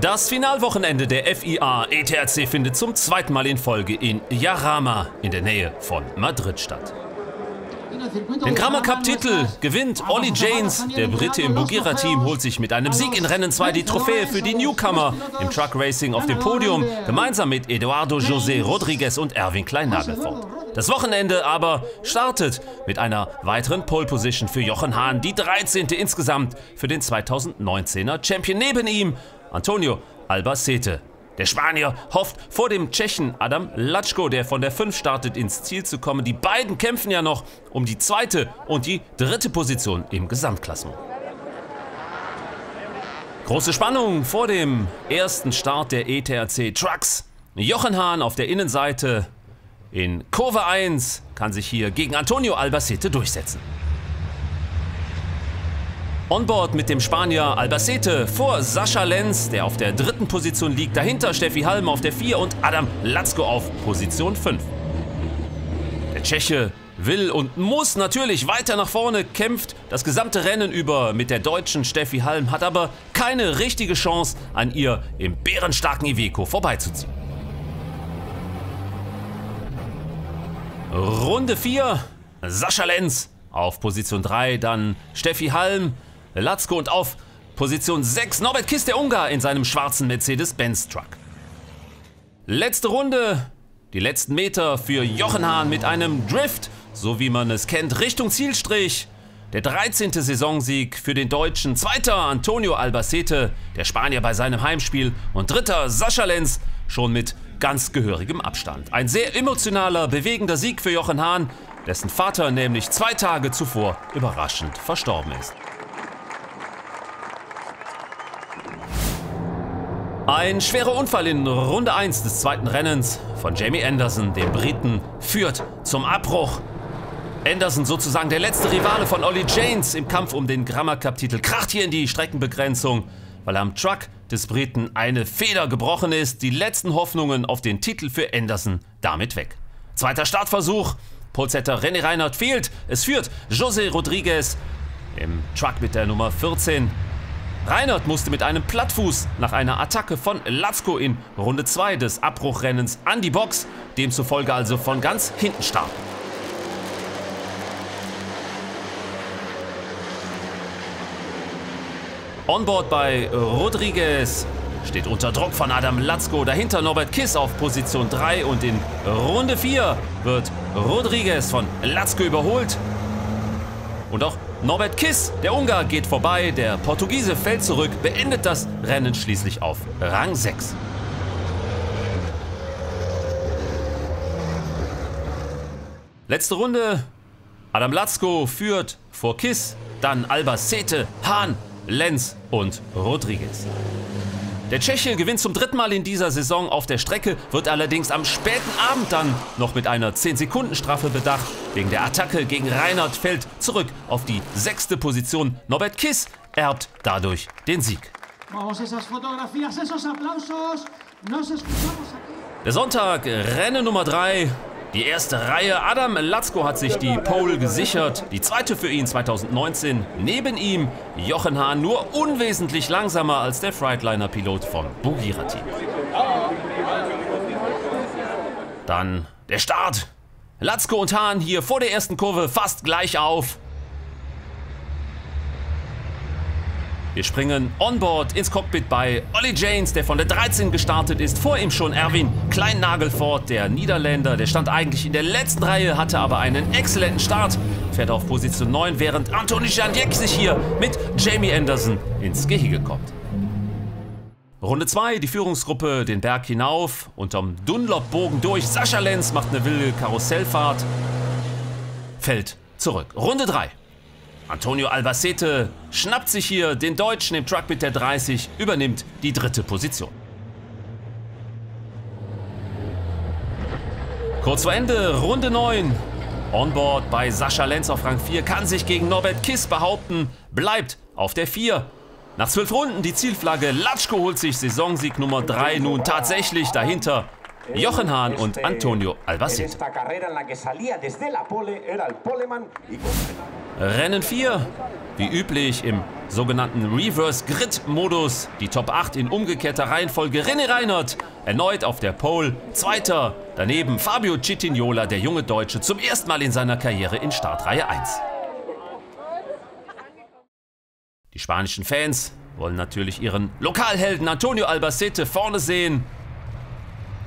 Das Finalwochenende der FIA ETRC findet zum zweiten Mal in Folge in Jarama in der Nähe von Madrid statt. Den Grammar Cup-Titel gewinnt Ollie Janes. Der Brite im Bugira-Team holt sich mit einem Sieg in Rennen 2 die Trophäe für die Newcomer im Truck Racing auf dem Podium, gemeinsam mit Eduardo José Rodriguez und Erwin Klein-Nagelfort. Das Wochenende aber startet mit einer weiteren Pole Position für Jochen Hahn, die 13. insgesamt für den 2019er Champion. Neben ihm Antonio Albacete. Der Spanier hofft vor dem Tschechen Adam Latschko, der von der 5 startet, ins Ziel zu kommen. Die beiden kämpfen ja noch um die zweite und die dritte Position im Gesamtklassement. Große Spannung vor dem ersten Start der ETRC Trucks. Jochen Hahn auf der Innenseite in Kurve 1 kann sich hier gegen Antonio Albacete durchsetzen. Onboard mit dem Spanier Albacete vor Sascha Lenz, der auf der dritten Position liegt. Dahinter Steffi Halm auf der 4 und Adam Latzko auf Position 5. Der Tscheche will und muss natürlich weiter nach vorne, kämpft das gesamte Rennen über mit der deutschen Steffi Halm, hat aber keine richtige Chance, an ihr im bärenstarken Iveco vorbeizuziehen. Runde 4, Sascha Lenz auf Position 3, dann Steffi Halm, Latzko und auf Position 6 Norbert Kiss, der Ungar, in seinem schwarzen Mercedes-Benz-Truck. Letzte Runde, die letzten Meter für Jochen Hahn mit einem Drift, so wie man es kennt, Richtung Zielstrich. Der 13. Saisonsieg für den Deutschen, zweiter Antonio Albacete, der Spanier bei seinem Heimspiel und dritter Sascha Lenz, schon mit ganz gehörigem Abstand. Ein sehr emotionaler, bewegender Sieg für Jochen Hahn, dessen Vater nämlich zwei Tage zuvor überraschend verstorben ist. Ein schwerer Unfall in Runde 1 des zweiten Rennens von Jamie Anderson, dem Briten, führt zum Abbruch. Anderson, sozusagen der letzte Rivale von Ollie Janes im Kampf um den Grammar Cup-Titel, kracht hier in die Streckenbegrenzung, weil am Truck des Briten eine Feder gebrochen ist. Die letzten Hoffnungen auf den Titel für Anderson damit weg. Zweiter Startversuch. Polsetter René Reinhardt fehlt. Es führt José Rodriguez im Truck mit der Nummer 14 Reinhardt musste mit einem Plattfuß nach einer Attacke von Latzko in Runde 2 des Abbruchrennens an die Box, demzufolge also von ganz hinten starten. Onboard bei Rodriguez steht unter Druck von Adam Latzko, dahinter Norbert Kiss auf Position 3 und in Runde 4 wird Rodriguez von Latzko überholt. Und auch Norbert Kiss, der Ungar, geht vorbei, der Portugiese fällt zurück, beendet das Rennen schließlich auf Rang 6. Letzte Runde. Adam Latzko führt vor Kiss, dann Albacete, Hahn, Lenz und Rodriguez. Der Tscheche gewinnt zum dritten Mal in dieser Saison auf der Strecke, wird allerdings am späten Abend dann noch mit einer 10-Sekunden-Strafe bedacht. Wegen der Attacke gegen Reinhard fällt zurück auf die sechste Position. Norbert Kiss erbt dadurch den Sieg. Der Sonntag, Rennen Nummer 3, die erste Reihe. Adam Latzko hat sich die Pole gesichert. Die zweite für ihn 2019. Neben ihm Jochen Hahn nur unwesentlich langsamer als der Freightliner-Pilot vom Bugira-Team. Dann der Start. Latzko und Hahn hier vor der ersten Kurve fast gleich auf. Wir springen onboard ins Cockpit bei Ollie Janes, der von der 13 gestartet ist. Vor ihm schon Erwin Kleinnagelfort, der Niederländer. Der stand eigentlich in der letzten Reihe, hatte aber einen exzellenten Start. Fährt auf Position 9, während Anthony Janjek sich hier mit Jamie Anderson ins Gehege kommt. Runde 2, die Führungsgruppe den Berg hinauf, unterm Dunlop-Bogen durch. Sascha Lenz macht eine wilde Karussellfahrt, fällt zurück. Runde 3. Antonio Albacete schnappt sich hier den Deutschen im Truck mit der 30, übernimmt die dritte Position. Kurz vor Ende, Runde 9. Onboard bei Sascha Lenz auf Rang 4 kann sich gegen Norbert Kiss behaupten, bleibt auf der 4. Nach zwölf Runden die Zielflagge, Latschko holt sich Saisonsieg Nummer 3 nun tatsächlich dahinter Jochen Hahn und Antonio Albacete. Rennen 4, wie üblich im sogenannten Reverse Grid Modus. Die Top 8 in umgekehrter Reihenfolge. René Reinhardt erneut auf der Pole. Zweiter. Daneben Fabio Citignola, der junge Deutsche, zum ersten Mal in seiner Karriere in Startreihe 1. Die spanischen Fans wollen natürlich ihren Lokalhelden Antonio Albacete vorne sehen.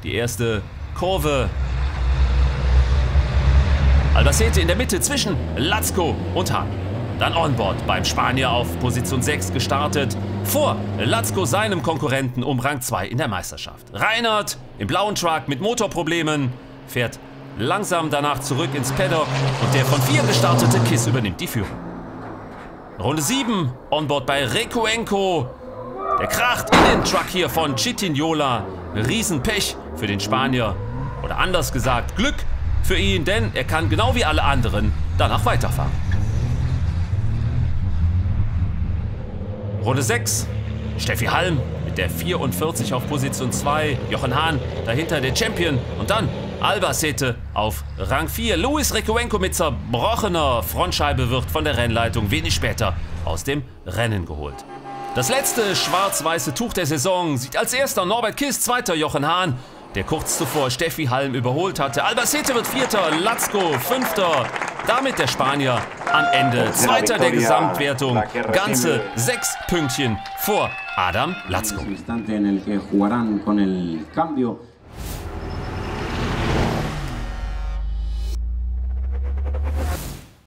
Die erste Kurve. Albacete in der Mitte zwischen Latzko und Hahn. Dann Onboard beim Spanier auf Position 6 gestartet. Vor Latzko seinem Konkurrenten um Rang 2 in der Meisterschaft. Reinhard im blauen Truck mit Motorproblemen fährt langsam danach zurück ins Paddock und der von vier gestartete Kiss übernimmt die Führung. Runde 7, Onboard bei Recuenco. Der kracht in den Truck hier von Chitignola. Riesenpech für den Spanier. Oder anders gesagt, Glück für ihn, denn er kann genau wie alle anderen danach weiterfahren. Runde 6, Steffi Halm mit der 44 auf Position 2, Jochen Hahn dahinter der Champion und dann Albacete auf Rang 4. Luis Recuenco mit zerbrochener Frontscheibe wird von der Rennleitung wenig später aus dem Rennen geholt. Das letzte schwarz-weiße Tuch der Saison sieht als erster Norbert Kiss, zweiter Jochen Hahn, der kurz zuvor Steffi Halm überholt hatte. Albacete wird vierter, Latzko fünfter. Damit der Spanier am Ende zweiter der Gesamtwertung. Ganze sechs Pünktchen vor Adam Latzko.